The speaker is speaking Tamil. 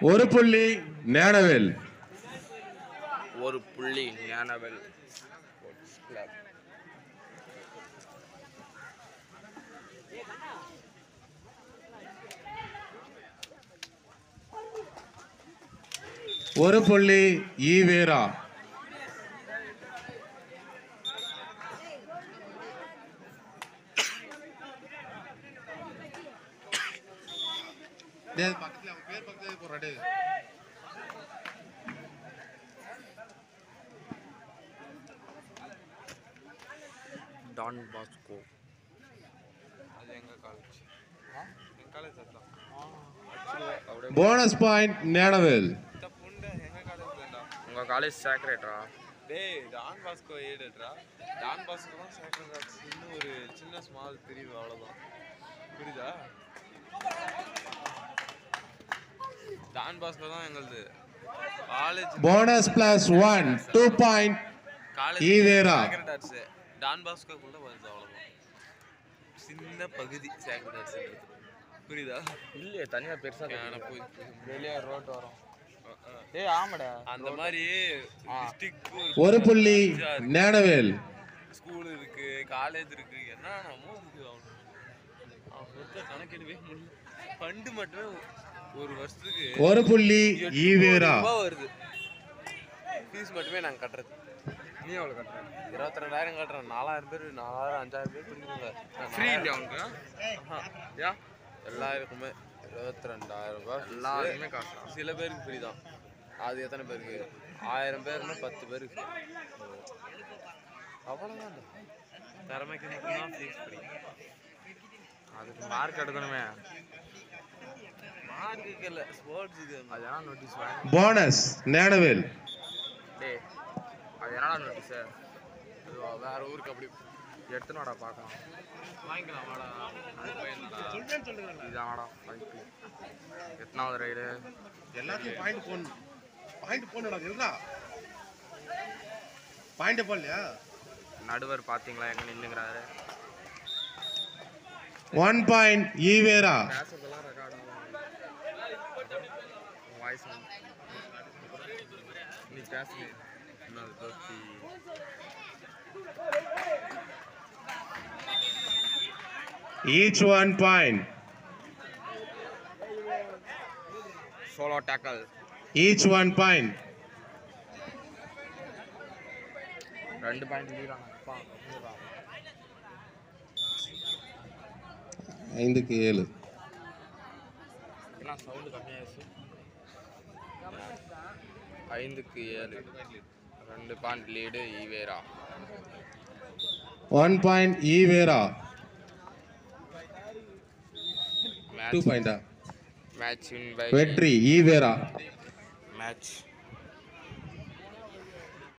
ஒரு புள்ளி ஞானவேல். ஒரு புள்ளி ஞானவேல். ஒரு புள்ளி ஈவேரா. Don Bosco. அது எங்கள் காலேஜ் எங்கள் காலேஜ் அதான் போனஸ் பாயிண்ட் புண்டை எங்கள் காலேஜ் தான்டா உங்கள் காலேஜ் சேக்ரேட்டரா டேய் டான் பாஸ்கோ ஏடுட்ரா டான் பாஸ்கோ தான் சேக்ரட் இன்னும் ஒரு சின்ன ஸ்மால் தெரியுது அவ்வளோதான் புரியுதா? டான் பாஸ்கோ தான் எங்களுது. College bonus plus one two point college EVR. Don பாஸ்கோக்குள்ள வருது அவ்வளோதான் சின்ன பகுதி சேக்ரட் ஆர்ட்ஸ் புரியுதா? இல்லையே தனியாக பெருசாக போய் வெளியே ரோட் வரும். ஏய் ஆமாடா. அந்த மாதிரி ஒரு புள்ளி ஞானவேல் ஸ்கூல் இருக்கு காலேஜ் இருக்கு. என்னென்னமோ இருக்கு அவனுக்கு கணக்கிடவே முடியல. ஃபண்டு மட்டுமே ஒரு வருஷத்துக்கு ஒரு புள்ளி எட்டு ஈவேரா வருது. ஃபீஸ் மட்டுமே நாங்கள் கட்டுறது. நீ எவ்வளோ கட்டுற? இருபத்தி ரெண்டாயிரம் கட்டுறேன் நாலாயிரம் பேர் நாலாயிரம் அஞ்சாயிரம் பேர் படிக்கிறாங்க ஃப்ரீ இல்லையா யா? எல்லாருக்குமே இருபத்தி ரெண்டாயிரம் ரூபாய் எல்லாருக்குமே காசு. சில பேருக்கு ஃப்ரீ தான். அது எத்தனை பேருக்கு? ஆயிரம் பேர்னா பத்து பேருக்கு அவ்வளோதான் திறமைக்கு மட்டும்தான் ஃபீஸ் ஃப்ரீ அதுக்கு மார்க் எடுக்கணுமே. போனஸ் ஞானவேல் அது என்னடா நோட்டீஸு வேற ஊருக்கு அப்படி எடுத்துன்னு வாடா பார்க்கலாம். வாங்கிக்கலாம் வாடா. எத்தனாவது ரைடு எல்லாத்தையும் பாயிண்ட் போடணும். பாயிண்ட் போடணும் இருந்தா பாயிண்ட் போடலையா? நடுவர் பார்த்தீங்களா எங்கே நின்றுங்கிறாரு ஒன் பாயிண்ட் ஈவேரா வாய்ஸ் நீ பேசுங்க என்னது dhoti each one point solo tackle each one point ரெண்டு பாயிண்ட் லீடாங்க அப்பா ஐந்துக்கு ஏழு என்ன சவுண்டு கம்மியாகிடுச்சு ஐந்துக்கு ஏழு. ரெண்டு point lead EVR one point EVR two match. பாயிண்டா? மேட்ச் வின் பை வெற்றி ஈவேரா மேட்ச்.